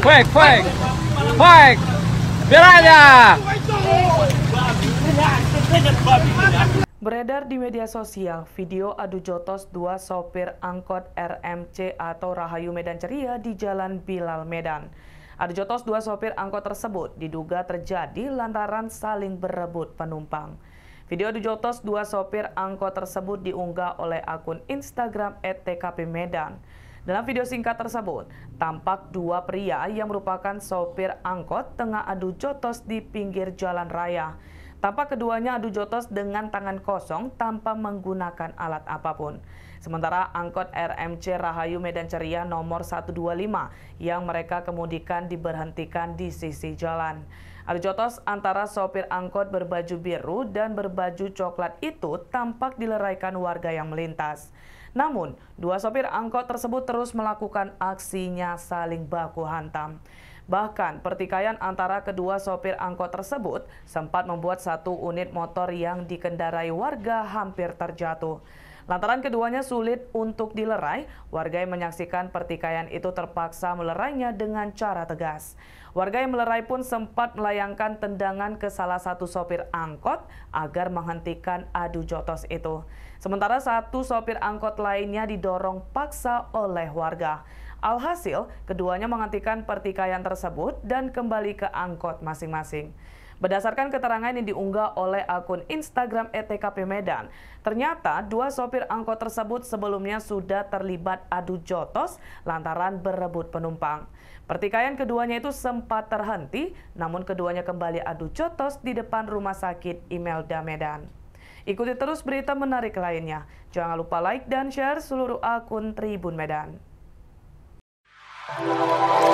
Fake, fake. Biar aja. Beredar di media sosial video adu jotos dua sopir angkot RMC atau Rahayu Medan Ceria di Jalan Bilal Medan. Adu jotos dua sopir angkot tersebut diduga terjadi lantaran saling berebut penumpang. Video adu jotos dua sopir angkot tersebut diunggah oleh akun Instagram @tkp Medan. Dalam video singkat tersebut, tampak dua pria yang merupakan sopir angkot tengah adu jotos di pinggir jalan raya. Tampak keduanya adu jotos dengan tangan kosong tanpa menggunakan alat apa pun. Sementara angkot RMC Rahayu Medan Ceria nomor 125 yang mereka kemudikan diberhentikan di sisi jalan. Adu jotos antara sopir angkot berbaju biru dan berbaju coklat itu tampak dileraikan warga yang melintas. Namun, dua sopir angkot tersebut terus melakukan aksinya saling baku hantam. Bahkan pertikaian antara kedua sopir angkot tersebut sempat membuat satu unit motor yang dikendarai warga hampir terjatuh. Lantaran keduanya sulit untuk dilerai, warga yang menyaksikan pertikaian itu terpaksa melerainya dengan cara tegas. Warga yang melerai pun sempat melayangkan tendangan ke salah satu sopir angkot agar menghentikan adu jotos itu. Sementara satu sopir angkot lainnya didorong paksa oleh warga. Alhasil, keduanya menghentikan pertikaian tersebut dan kembali ke angkot masing-masing. Berdasarkan keterangan yang diunggah oleh akun Instagram ETKP Medan, ternyata dua sopir angkot tersebut sebelumnya sudah terlibat adu jotos lantaran berebut penumpang. Pertikaian keduanya itu sempat terhenti, namun keduanya kembali adu jotos di depan rumah sakit Imelda Medan. Ikuti terus berita menarik lainnya. Jangan lupa like dan share seluruh akun Tribun Medan. Thank you.